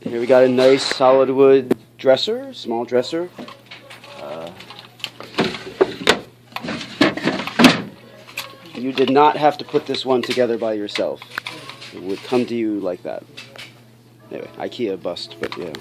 Here we got a nice solid wood dresser, small dresser. Uh, you did not have to put this one together by yourself. It would come to you like that. Anyway, IKEA bust, but yeah.